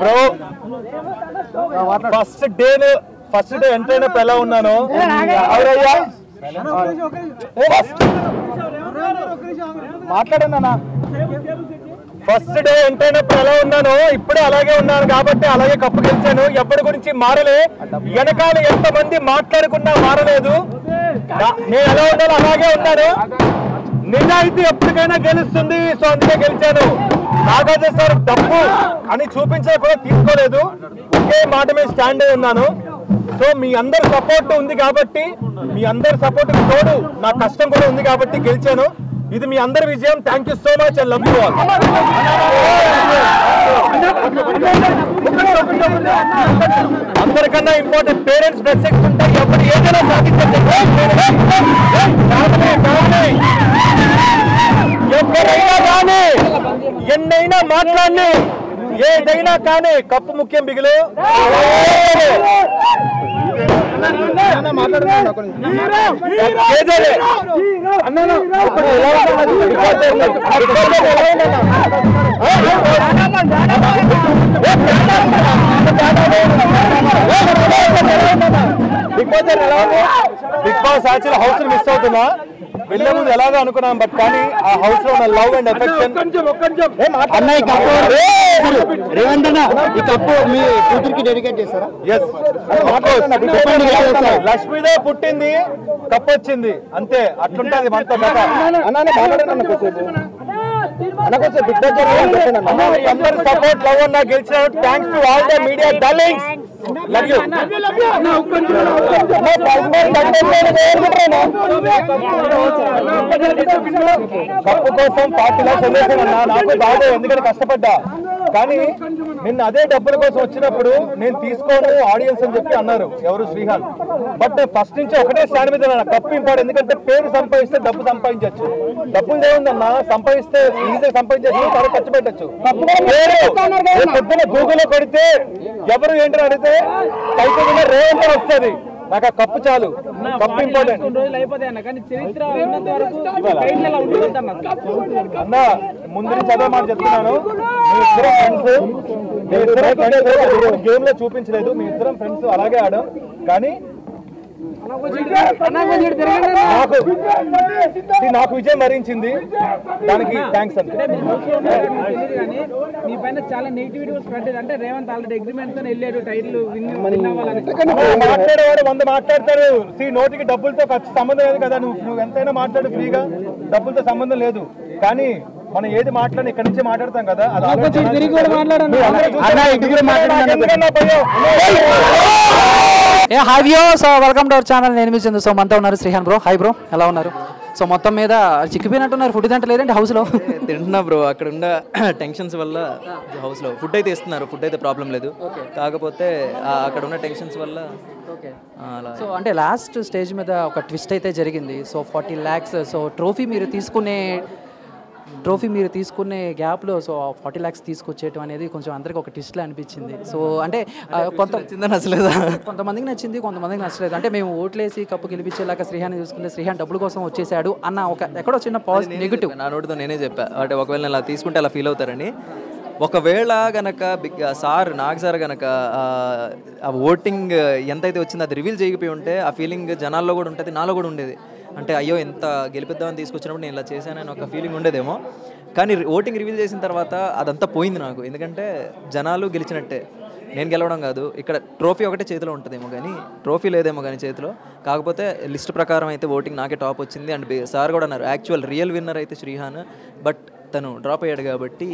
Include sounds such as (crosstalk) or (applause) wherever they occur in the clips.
Bro first day first day enter అయినప్పుడు ఎలా ఉన్నాను? ఎవరయ్యా ఫస్ట్ డే ఎంటర్ అయినప్పుడు ఎలా ఉన్నాను? ఇప్పుడే అలాగే ఉన్నాను కాబట్టి అలాగే కప్పు గెలిచాను. ఎవరి గురించి మారలే? వెనకాల ఎంత మంది మాట్లాడుకున్నా మారలేదు. నేను ఎలా ఉన్నాను అలాగే ఉన్నాను. నిజాయితీ ఎప్పటికైనా గెలుస్తుంది. సో అందుకే గెలిచాను. నాగార్జున సార్ డబ్బు అని చూపించే కూడా తీసుకోలేదు. ఒకే మాట మీద స్టాండ్ అయి ఉన్నాను. సో మీ అందరి సపోర్ట్ ఉంది కాబట్టి మీ అందరి సపోర్ట్ తోడు నా కష్టం కూడా ఉంది కాబట్టి గెలిచాను. ఇది మీ అందరి విజయం. Thank you so much I love you all అందరికన్నా ఇంపార్టెంట్ పేరెంట్స్ బ్లెస్సింగ్స్ ఉంటాయి. ఎవరు ఏదైనా సాధించండి. ఎవరైనా కానీ ఎన్నైనా మాట్లాడి ఏదైనా కానీ కప్పు ముఖ్యం బిగులు ఏదేలే. బిగ్ బాస్ ఎలా ఉంది big boss actual house miss అవుతున్నా. వెళ్ళే ముందు ఎలాగో అనుకున్నాం బట్ కానీ ఆ హౌస్లో ఉన్న లవ్ అండ్ ఎఫెక్షన్ అన్నయ్య కప్పు రేవంత్ అన్న ఈ కప్పు మీ కూతురికి డెడికేట్ చేస్తారా లక్ష్మీదే పుట్టింది కప్పు వచ్చింది. అంతే అట్లుంటది మనతో కథ అందరి సపోర్ట్ లవ్ అన్న? గెలిచిన thanks to all the media darlings cup కోసం పార్టీ లాక్స్ వదిలేసాను అన్న నాకు బాధ ఎందుకంటే కష్టపడ్డా కానీ నిన్న అదే డబ్బుల కోసం వచ్చినప్పుడు నేను తీసుకోను ఆడియన్స్ అని చెప్పి అన్నారు ఎవరు శ్రీహాన్ బట్ ఫస్ట్ నుంచి ఒకటే స్టాండ్ మీద ఉన్నా. కప్పు ఎందుకంటే పేరు సంపాదిస్తే డబ్బు సంపాదించవచ్చు డబ్బులు ఏముందన్నా సంపాదిస్తే ఈజీగా సంపాదించవచ్చు తర్వాత ఖర్చు పెట్టచ్చు. పేరు పొద్దున గూగుల్లో కొడితే ఎవరు ఏంటని అడిగితే పైకి రేవంత్ వస్తుంది. నాకు ఆ కప్పు చాలు. Cup important. అన్న ముందు నుంచి అదే మాట చెప్తున్నాను. మీ ఇద్దరం ఫ్రెండ్స్ మీ ఇద్దరం ఫ్రెండ్స్ గేమ్లో చూపించలేదు. మీ ఇద్దరం ఫ్రెండ్స్ అలాగే ఆడాం. కానీ నాకు విజయం మరించింది దానికి థ్యాంక్స్ కానీ మీ పైన చాలా నెగిటివిటీ స్ప్రెడ్ అంటే రేవంత్ ఆల్రెడీ అగ్రిమెంట్తో వెళ్ళాడు టైటిల్ మాట్లాడేవాడు వంద మాట్లాడతారు సీ నోటికి డబ్బులతో ఖర్చు సంబంధం లేదు కదా. నువ్వు నువ్వు ఎంతైనా మాట్లాడు ఫ్రీగా. డబ్బులతో సంబంధం లేదు. కానీ మనం ఏది మాట్లాడి ఇక్కడ నుంచి మాట్లాడతాం కదా తిరిగి కూడా మాట్లాడండి. Hey hi views welcome to our channel నేను మీ చందు సో మనతో ఉన్నారు శ్రీహాన్ బ్రో హాయ్ బ్రో ఎలా ఉన్నారు? సో మొత్తం మీద చిక్కిపోయినట్టున్నారు. ఫుడ్ తింటలేదండి హౌస్లో తింటున్నా బ్రో అక్కడ ఉన్న టెన్షన్స్ వల్ల హౌస్లో ఫుడ్ అయితే ఇస్తున్నారు. ఫుడ్ అయితే ప్రాబ్లం లేదు. కాకపోతే అక్కడ ఉన్న టెన్షన్స్ వల్ల సో అంటే లాస్ట్ స్టేజ్ మీద ఒక ట్విస్ట్ అయితే జరిగింది. So forty lakhs so trophy మీరు తీసుకునే ట్రోఫీ మీరు తీసుకునే గ్యాప్లో సో ఫార్టీ ల్యాక్స్ తీసుకొచ్చేయటం అనేది కొంచెం అందరికి ఒక ట్విస్ట్లా అనిపించింది. సో అంటే కొంత నచ్చలేదా? కొంతమందికి నచ్చింది కొంతమందికి నచ్చలేదు. అంటే మేము ఓట్లేసి కప్పు గెలిపించేలాగా శ్రీహాన్ని చూసుకుంటే శ్రీహాన్ డబ్బుల కోసం వచ్చేసాడు అన్న ఒక ఎక్కడో చిన్న పాజిటివ్ నెగిటివ్. నా నోటితో నేనే చెప్పా. అంటే ఒకవేళ నేను అలా తీసుకుంటే అలా ఫీల్ అవుతారని. ఒకవేళ గనక బిగ్ సార్ నాగ్ సార్ గనక ఆ, ఆ ఓటింగ్ ఎంతైతే వచ్చిందో అది రివీల్ చేయకపోయి ఉంటే ఆ ఫీలింగ్ జనాల్లో కూడా ఉంటుంది నాలో కూడా ఉండేది. అంటే అయ్యో ఎంత గెలిపిద్దామని తీసుకొచ్చినప్పుడు నేను ఇలా చేశానని ఒక ఫీలింగ్ ఉండేదేమో. కానీ ఓటింగ్ రివీల్ చేసిన తర్వాత అదంతా పోయింది నాకు. ఎందుకంటే జనాలు గెలిచినట్టే. నేను గెలవడం కాదు. ఇక్కడ ట్రోఫీ ఒకటే చేతిలో ఉంటుందేమో కానీ ట్రోఫీ లేదేమో కానీ చేతిలో. కాకపోతే లిస్ట్ ప్రకారం అయితే ఓటింగ్ నాకే టాప్ వచ్చింది. అండ్ సార్ కూడా అన్నారు యాక్చువల్ రియల్ విన్నర్ అయితే శ్రీహాన్. బట్ తను డ్రాప్ అయ్యాడు కాబట్టి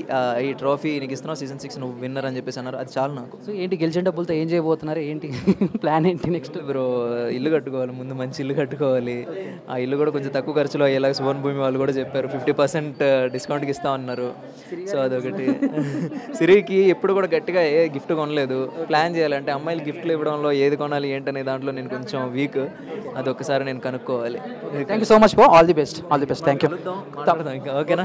ఈ ట్రోఫీ నీకు ఇస్తున్నావు సీజన్ సిక్స్ నువ్వు విన్నర్ అని చెప్పేసి అన్నారు. అది చాలు నాకు. సో ఏంటి గెలిచిన డబ్బులతో ఏం చేయబోతున్నారు? ఏంటి (laughs) ప్లాన్ ఏంటి నెక్స్ట్ బ్రో ఇల్లు కట్టుకోవాలి ముందు మంచి ఇల్లు కట్టుకోవాలి. ఆ ఇల్లు కూడా కొంచెం తక్కువ ఖర్చులో అయ్యేలాగా సువన్ భూమి వాళ్ళు కూడా చెప్పారు ఫిఫ్టీ పర్సెంట్ డిస్కౌంట్కి ఇస్తా ఉన్నారు సో అదొకటి. (laughs) సిరికి ఎప్పుడు కూడా గట్టిగా ఏ గిఫ్ట్ కొనలేదు. ప్లాన్ చేయాలంటే అమ్మాయిలు గిఫ్ట్లు ఇవ్వడంలో ఏది కొనాలి ఏంటనే దాంట్లో నేను కొంచెం వీక్ అదొకసారి నేను కనుక్కోవాలి. Thank you so much all the best all the best thank you ఓకేనా?